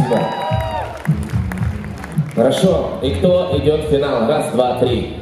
Спасибо. Хорошо. И кто идет в финал? Раз, два, три.